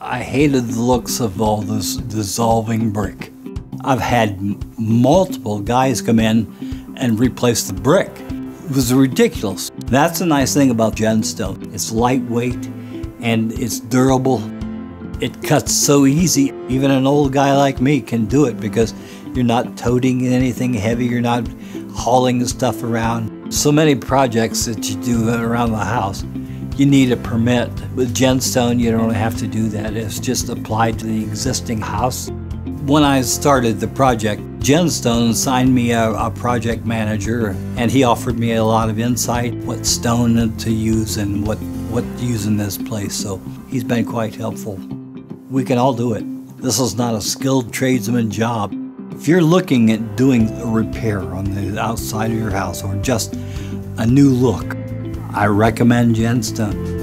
I hated the looks of all this dissolving brick. I've had multiple guys come in and replace the brick. It was ridiculous. That's the nice thing about Genstone. It's lightweight and it's durable. It cuts so easy. Even an old guy like me can do it because you're not toting anything heavy, you're not hauling stuff around. So many projects that you do around the house, you need a permit. With Genstone, you don't have to do that. It's just applied to the existing house. When I started the project, Genstone signed me a, a, project manager and he offered me a lot of insight, what stone to use and what, what to use in this place. So he's been quite helpful. We can all do it. This is not a skilled tradesman job. If you're looking at doing a repair on the outside of your house or just a new look, I recommend Genstone.